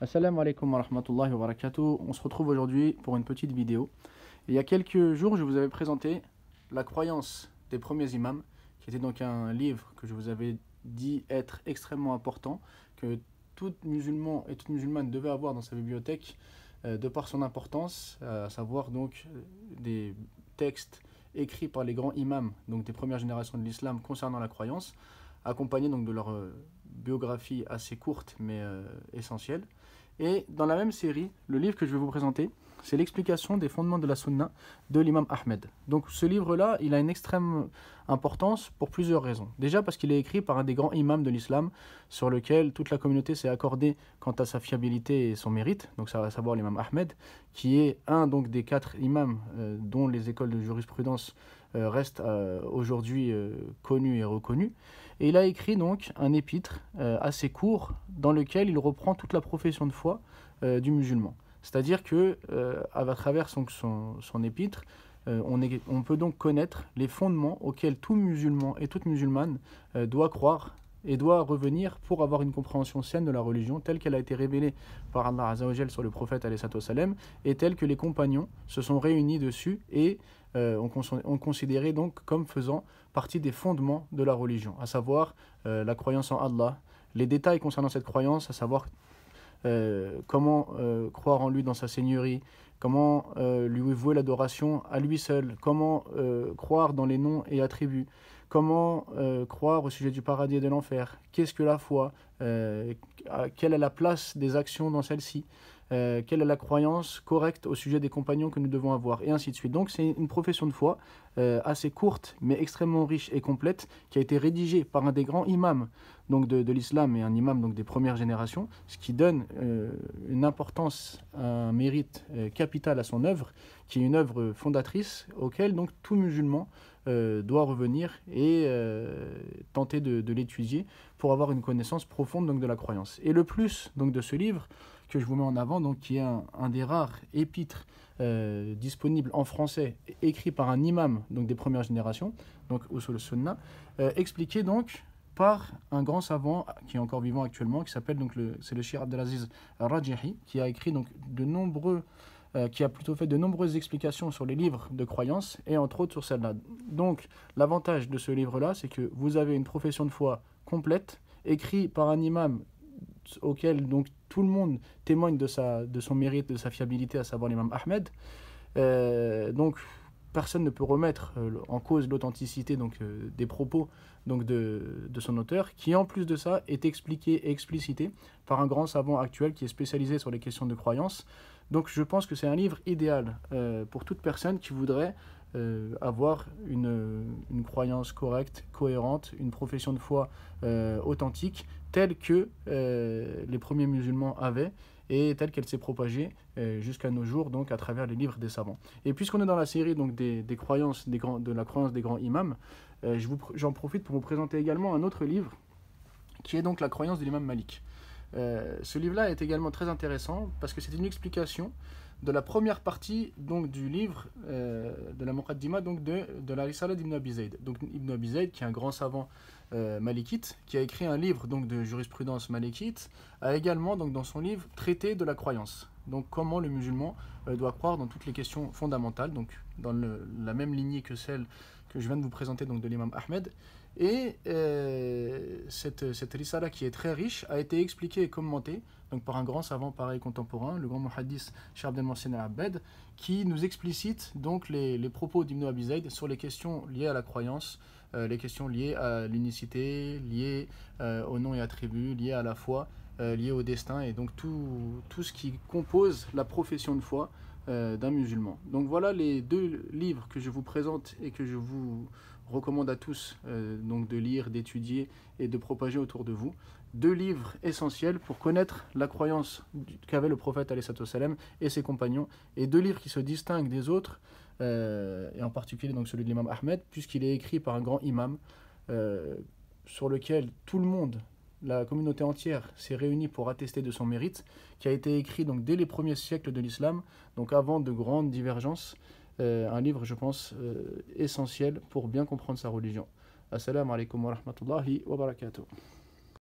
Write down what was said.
Assalamu alaikum wa rahmatullahi wa barakatuh. On se retrouve aujourd'hui pour une petite vidéo. Il y a quelques jours, je vous avais présenté la croyance des premiers imams, qui était donc un livre que je vous avais dit être extrêmement important, que tout musulman et toute musulmane devait avoir dans sa bibliothèque euh, de par son importance, à savoir donc euh, des textes écrits par les grands imams, donc des premières générations de l'islam concernant la croyance, accompagnés donc de leur euh, biographie assez courte mais essentielle. Et dans la même série, le livre que je vais vous présenter, c'est l'explication des fondements de la sunna de l'imam Ahmed. Donc ce livre-là, il a une extrême importance pour plusieurs raisons. Déjà parce qu'il est écrit par un des grands imams de l'islam, sur lequel toute la communauté s'est accordée quant à sa fiabilité et son mérite, donc ça va savoir l'imam Ahmed, qui est un donc des quatre imams euh, dont les écoles de jurisprudence euh, restent euh, aujourd'hui connues et reconnues. Et il a écrit donc un épître euh, assez court dans lequel il reprend toute la profession de foi euh, du musulman. C'est-à-dire que euh, à travers son, son, épître, on, est, on, peut donc connaître les fondements auxquels tout musulman et toute musulmane doit croire et doit revenir pour avoir une compréhension saine de la religion telle qu'elle a été révélée par Allah Azzawajal sur le prophète salam et telle que les compagnons se sont réunis dessus et euh, on, considérait donc comme faisant partie des fondements de la religion, à savoir euh, la croyance en Allah, les détails concernant cette croyance, à savoir euh, comment croire en lui dans sa seigneurie, comment lui vouer l'adoration à lui seul, comment croire dans les noms et attributs, comment croire au sujet du paradis et de l'enfer, qu'est-ce que la foi, quelle est la place des actions dans celle-ci? Euh, quelle est la croyance correcte au sujet des compagnons que nous devons avoir, et ainsi de suite. Donc c'est une profession de foi euh, assez courte, mais extrêmement riche et complète, qui a été rédigée par un des grands imams donc de, l'islam et un imam donc des premières générations, ce qui donne euh, une importance, un mérite capital à son œuvre, qui est une œuvre fondatrice auquel donc tout musulman doit revenir et tenter de, de l'étudier pour avoir une connaissance profonde donc de la croyance. Et le plus donc de ce livre, que je vous mets en avant, donc qui est un, des rares épîtres euh, disponibles en français, écrit par un imam donc des premières générations, donc Usul Sunna, euh, expliqué donc par un grand savant qui est encore vivant actuellement, qui s'appelle donc le, c'est le Shir Abdelaziz Rajihi, qui a écrit donc de nombreux euh, qui a plutôt fait de nombreuses explications sur les livres de croyance et entre autres sur celle-là. Donc l'avantage de ce livre-là, c'est que vous avez une profession de foi complète, écrit par un imam auquel donc tout le monde témoigne de, sa, de son mérite, de sa fiabilité, à savoir l'imam Ahmed. Euh, donc personne ne peut remettre euh, en cause l'authenticité donc euh, des propos donc de, de, son auteur, qui en plus de ça est expliqué et explicité par un grand savant actuel qui est spécialisé sur les questions de croyance. Donc je pense que c'est un livre idéal pour toute personne qui voudrait avoir une, une, croyance correcte, cohérente, une profession de foi authentique, telle que euh, les premiers musulmans avaient et telle qu'elle s'est propagée jusqu'à nos jours, donc à travers les livres des savants. Et puisqu'on est dans la série donc, des, des croyances, des grands, de la croyance des grands imams, j'en profite pour vous présenter également un autre livre qui est donc la croyance de l'imam Malik. ce livre-là est également très intéressant parce que c'est une explication de la première partie donc, du livre euh, de la Muqaddima donc de, de la Risala d'Ibn Abi Zayd. Donc Ibn Abi Zayd, qui est un grand savant euh, malikite, qui a écrit un livre donc, de jurisprudence malikite, a également donc, dans son livre traité de la croyance. Donc comment le musulman euh, doit croire dans toutes les questions fondamentales, donc dans la même lignée que celle que je viens de vous présenter donc, de l'imam Ahmed. Et euh, cette, cette qui est très riche a été expliquée et commentée donc par un grand savant pareil contemporain, le grand muhaddis Abdel Mohsen al-Abed, qui nous explicite donc les, propos d'Ibn Abi Zayd sur les questions liées à la croyance, euh, les questions liées à l'unicité, liées euh, au nom et attributs, liées à la foi, liées au destin et donc tout, ce qui compose la profession de foi d'un musulman. Donc voilà les deux livres que je vous présente et que je vous recommande à tous euh, donc de lire, d'étudier et de propager autour de vous. Deux livres essentiels pour connaître la croyance qu'avait le prophète salam et ses compagnons, et deux livres qui se distinguent des autres, euh, et en particulier donc celui de l'imam Ahmed, puisqu'il est écrit par un grand imam euh, sur lequel tout le monde, la communauté entière s'est réunie pour attester de son mérite, qui a été écrit donc dès les premiers siècles de l'islam, donc avant de grandes divergences, euh, un livre, je pense, euh, essentiel pour bien comprendre sa religion. Assalamu alaikum wa rahmatullahi wa barakatuh.